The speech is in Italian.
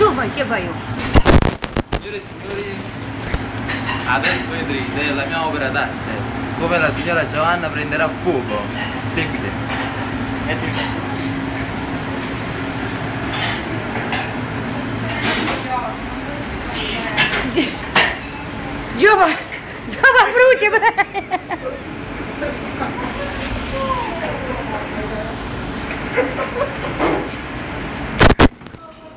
Tu fai, che? Signore e signori, adesso vedrete la mia opera d'arte, come la signora Giovanna prenderà fuoco. Seguite. Giova, Giova brucia!